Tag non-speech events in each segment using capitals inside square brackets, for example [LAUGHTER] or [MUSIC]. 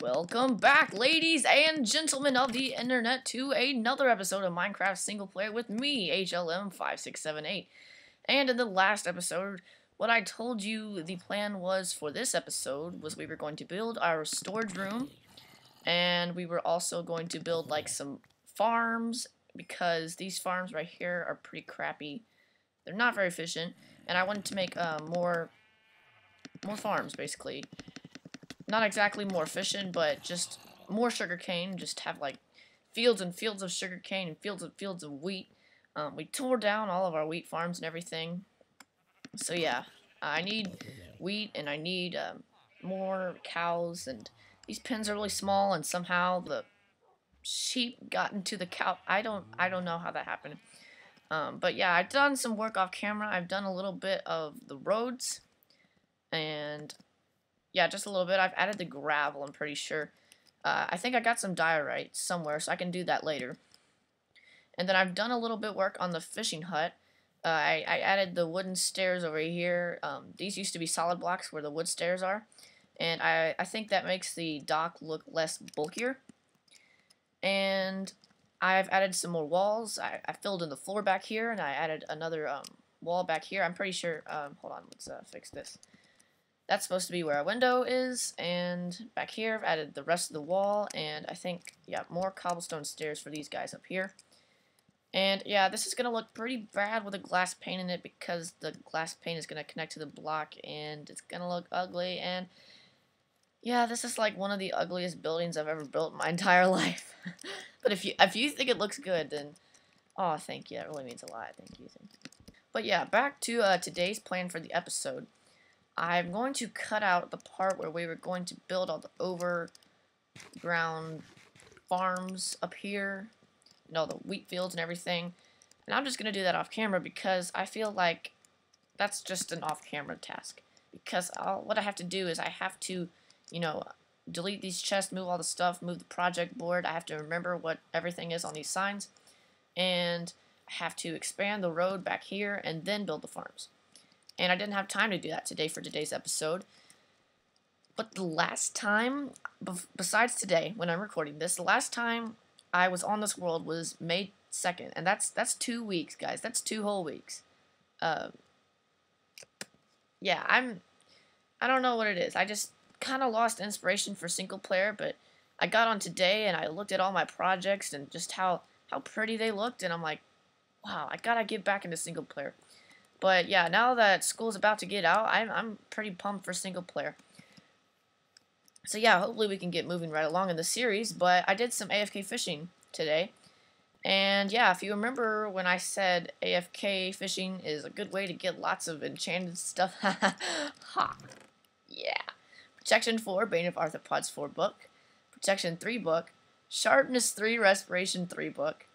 Welcome back, ladies and gentlemen of the internet, to another episode of Minecraft Single Player with me, HLM5678. And in the last episode, what I told you the plan was for this episode was we were going to build our storage room, and we were also going to build like some farms, because these farms right here are pretty crappy. They're not very efficient, and I wanted to make uh, more, more farms, basically not exactly more efficient, but just more sugarcane. Just have like fields and fields of sugarcane and fields and fields of wheat. Um, we tore down all of our wheat farms and everything. So yeah, I need wheat and I need um, more cows. And these pens are really small, and somehow the sheep got into the cow. I don't I don't know how that happened. Um, but yeah, I've done some work off camera. I've done a little bit of the roads, and yeah, just a little bit. I've added the gravel, I'm pretty sure. Uh, I think I got some diorite somewhere, so I can do that later. And then I've done a little bit work on the fishing hut. Uh, I, I, added the wooden stairs over here. Um, these used to be solid blocks where the wood stairs are. And I, I think that makes the dock look less bulkier. And I've added some more walls. I, I filled in the floor back here, and I added another um, wall back here. I'm pretty sure, um, hold on, let's uh, fix this. That's supposed to be where our window is, and back here I've added the rest of the wall, and I think, yeah, more cobblestone stairs for these guys up here. And yeah, this is going to look pretty bad with a glass pane in it because the glass pane is going to connect to the block and it's going to look ugly. And yeah, this is like one of the ugliest buildings I've ever built my [LAUGHS] entire life. [LAUGHS] but if you if you think it looks good, then oh, thank you. That really means a lot. Thank you. Thank you. But yeah, back to uh, today's plan for the episode. I'm going to cut out the part where we were going to build all the overground farms up here, you know, the wheat fields and everything. And I'm just going to do that off camera because I feel like that's just an off camera task. Because I'll, what I have to do is I have to, you know, delete these chests, move all the stuff, move the project board. I have to remember what everything is on these signs. And I have to expand the road back here and then build the farms and I didn't have time to do that today for today's episode. But the last time, besides today, when I'm recording this, the last time I was on this world was May 2nd, and that's that's two weeks, guys. That's two whole weeks. Uh, yeah, I'm. I don't know what it is. I just kind of lost inspiration for single player, but I got on today and I looked at all my projects and just how how pretty they looked, and I'm like, wow, I gotta get back into single player. But yeah, now that school's about to get out, I'm, I'm pretty pumped for single player. So yeah, hopefully we can get moving right along in the series, but I did some AFK fishing today. And yeah, if you remember when I said AFK fishing is a good way to get lots of enchanted stuff, [LAUGHS] ha, yeah. Protection 4, Bane of Arthropods 4 book. Protection 3 book. Sharpness 3, Respiration 3 book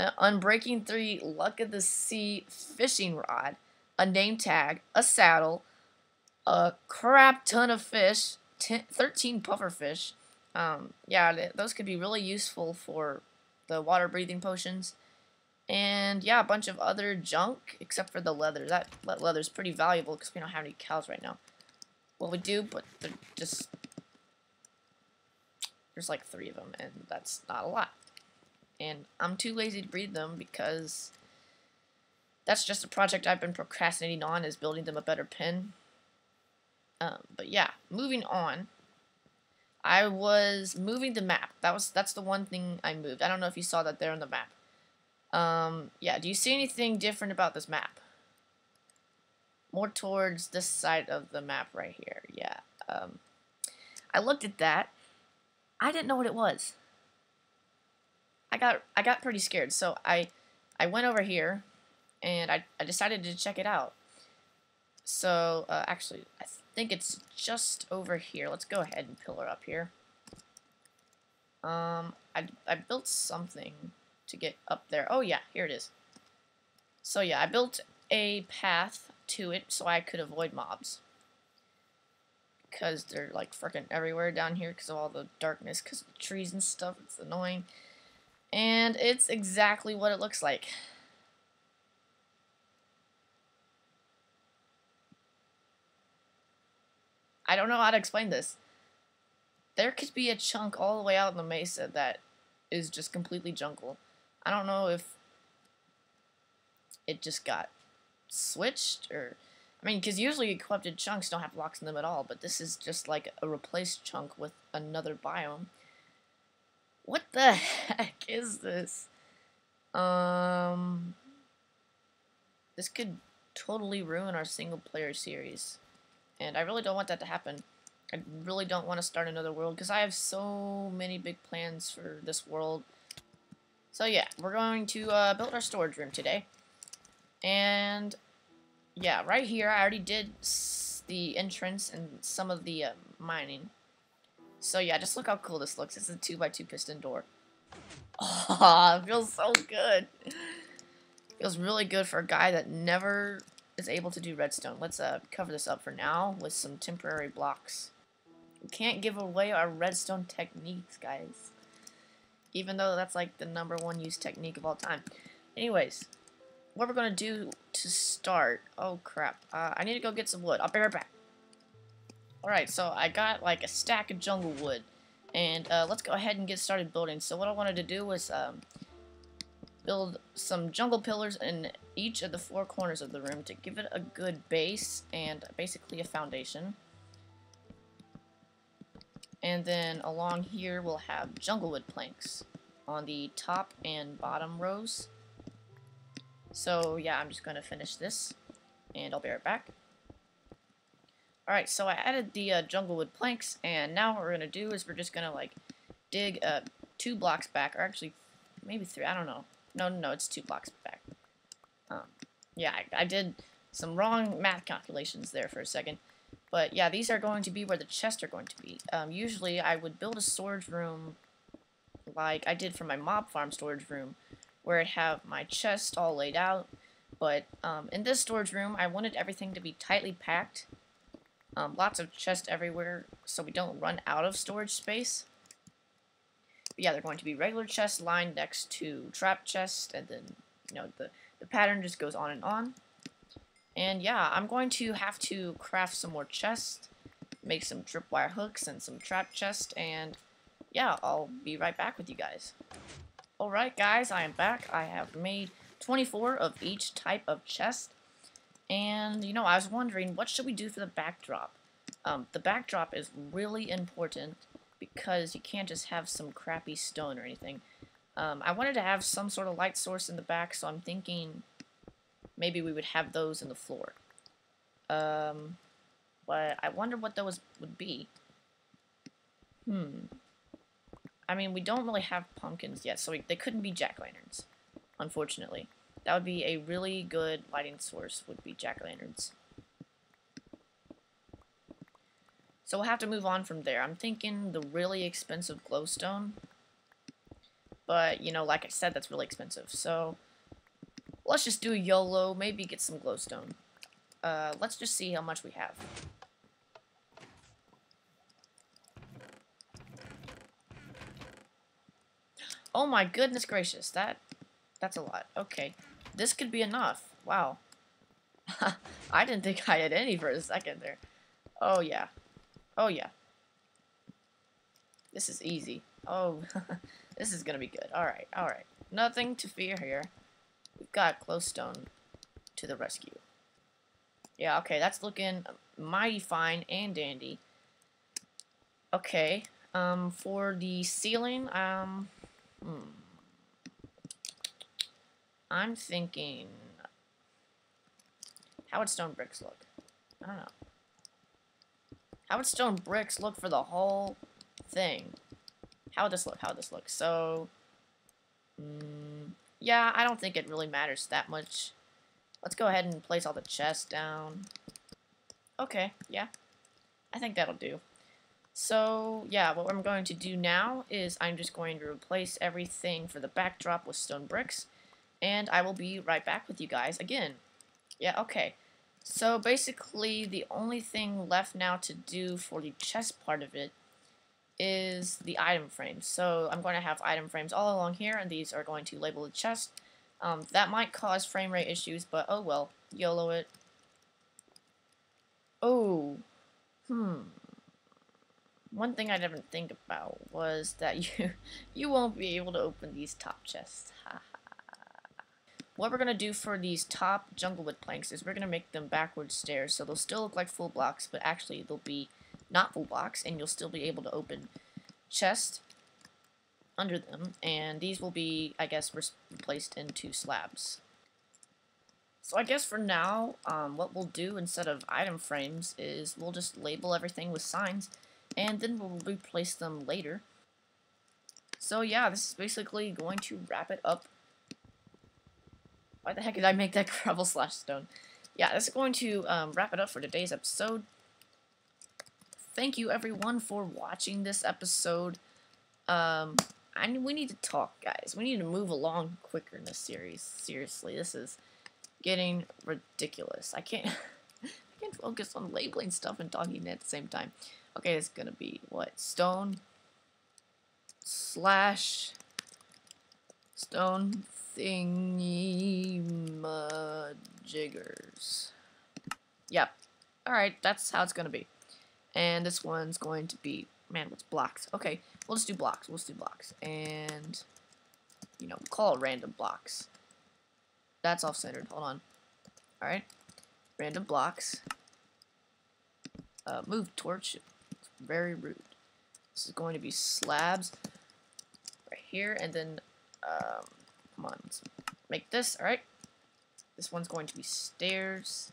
an Unbreaking 3 Luck of the Sea fishing rod, a name tag, a saddle, a crap ton of fish, 10, 13 puffer fish. Um, yeah, those could be really useful for the water breathing potions. And yeah, a bunch of other junk, except for the leather. That leather's pretty valuable because we don't have any cows right now. Well, we do, but they're just... There's like three of them, and that's not a lot and I'm too lazy to breed them because that's just a project I've been procrastinating on is building them a better pen. Um, but yeah, moving on. I was moving the map. That was that's the one thing I moved. I don't know if you saw that there on the map. Um, yeah, do you see anything different about this map? More towards this side of the map right here. Yeah. Um, I looked at that. I didn't know what it was. I got I got pretty scared. So I I went over here and I, I decided to check it out. So uh, actually, I think it's just over here. Let's go ahead and pillar up here. Um, I, I built something to get up there. Oh yeah, here it is. So yeah, I built a path to it so I could avoid mobs. Because they're like freaking everywhere down here because of all the darkness, because the trees and stuff. It's annoying. And it's exactly what it looks like. I don't know how to explain this. there could be a chunk all the way out in the mesa that is just completely jungle. I don't know if it just got switched or I mean, because usually corrupted chunks don't have blocks in them at all, but this is just like a replaced chunk with another biome. What the [LAUGHS] heck is this? Um, this could totally ruin our single player series. And I really don't want that to happen. I really don't want to start another world because I have so many big plans for this world. So yeah, we're going to uh, build our storage room today. And yeah, right here I already did the entrance and some of the uh, mining. So yeah, just look how cool this looks. It's a 2x2 piston door. Oh, feels so good. Feels really good for a guy that never is able to do redstone. Let's uh, cover this up for now with some temporary blocks. We can't give away our redstone techniques, guys. Even though that's like the number one used technique of all time. Anyways, what we're going to do to start... Oh, crap. Uh, I need to go get some wood. I'll be right back. Alright, so I got like a stack of jungle wood. And uh, let's go ahead and get started building. So what I wanted to do was um, build some jungle pillars in each of the four corners of the room to give it a good base and basically a foundation. And then along here we'll have junglewood planks on the top and bottom rows. So yeah, I'm just going to finish this and I'll be right back. Alright, so I added the uh, junglewood planks and now what we're going to do is we're just going to like dig uh, two blocks back, or actually maybe three, I don't know. No, no, no, it's two blocks back. Um, yeah, I, I did some wrong math calculations there for a second. But yeah, these are going to be where the chests are going to be. Um, usually I would build a storage room like I did for my mob farm storage room, where I'd have my chest all laid out. But um, in this storage room, I wanted everything to be tightly packed. Um, lots of chests everywhere, so we don't run out of storage space. But yeah, they're going to be regular chests lined next to trap chests, and then, you know, the, the pattern just goes on and on. And yeah, I'm going to have to craft some more chests, make some tripwire hooks and some trap chests, and yeah, I'll be right back with you guys. Alright guys, I am back. I have made 24 of each type of chest. And, you know, I was wondering, what should we do for the backdrop? Um, the backdrop is really important because you can't just have some crappy stone or anything. Um, I wanted to have some sort of light source in the back, so I'm thinking maybe we would have those in the floor. Um, but I wonder what those would be. Hmm. I mean, we don't really have pumpkins yet, so we, they couldn't be jack-o'-lanterns, unfortunately. That would be a really good lighting source, would be jack-o'-lanterns. So we'll have to move on from there. I'm thinking the really expensive glowstone. But, you know, like I said, that's really expensive. So, let's just do YOLO, maybe get some glowstone. Uh, let's just see how much we have. [GASPS] Oh my goodness gracious, that that's a lot. Okay. This could be enough. Wow. [LAUGHS] I didn't think I had any for a second there. Oh yeah. Oh yeah. This is easy. Oh, [LAUGHS] this is gonna be good. Alright, alright. Nothing to fear here. We've got glowstone to the rescue. Yeah, okay, that's looking mighty fine and dandy. Okay, um, for the ceiling, um, Hmm. I'm thinking... How would stone bricks look? I don't know. How would stone bricks look for the whole thing? How would this look? How would this look? So... Mm, yeah, I don't think it really matters that much. Let's go ahead and place all the chests down. Okay, yeah. I think that'll do. So, yeah, what I'm going to do now is I'm just going to replace everything for the backdrop with stone bricks, and I will be right back with you guys again. Yeah, okay. So, basically, the only thing left now to do for the chest part of it is the item frames. So, I'm going to have item frames all along here, and these are going to label the chest. Um, that might cause frame rate issues, but oh well. YOLO it. Oh. Hmm. one thing I didn't think about was that [LAUGHS] you you won't be able to open these top chests. What we're going to do for these top junglewood planks is we're going to make them backward stairs, so they'll still look like full blocks, but actually they'll be not full blocks, and you'll still be able to open chests under them, and these will be, I guess, replaced into slabs. So I guess for now, um, what we'll do instead of item frames is we'll just label everything with signs, and then we'll replace them later. So yeah, this is basically going to wrap it up. Why the heck did I make that [LAUGHS] gravel slash stone? Yeah, this is going to um, wrap it up for today's episode. Thank you everyone for watching this episode. Um, I we need to talk, guys. We need to move along quicker in this series. Seriously, this is getting ridiculous. I can't [LAUGHS] I can't focus on labeling stuff and talking at the same time. Okay, it's gonna be what? Stone slash stone thingy jiggers. Yep. Alright, that's how it's gonna be. And this one's going to be man, what's blocks? Okay, we'll just do blocks. We'll just do blocks. And you know, call it random blocks. That's off-centered. Hold on. Alright. Random blocks. Uh, move torch. It's very rude. This is going to be slabs right here, and then, um, come on, let's make this, alright? This one's going to be stairs.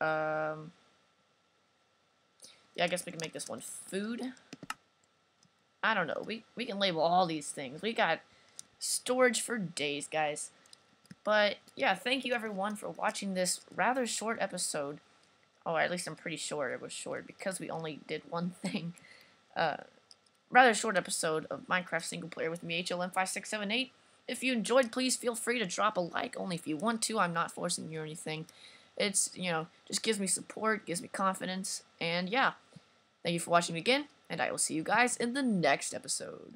Um, yeah, I guess we can make this one food. I don't know. We, we can label all these things. We got storage for days, guys. But yeah, thank you everyone for watching this rather short episode. Oh, at least I'm pretty sure it was short because we only did one [LAUGHS] thing. Uh, rather short episode of Minecraft single player with me, HLM5678. If you enjoyed, please feel free to drop a like, only if you want to. I'm not forcing you or anything. It's, you know, just gives me support, gives me confidence, and yeah. Thank you for watching again, and I will see you guys in the next episode.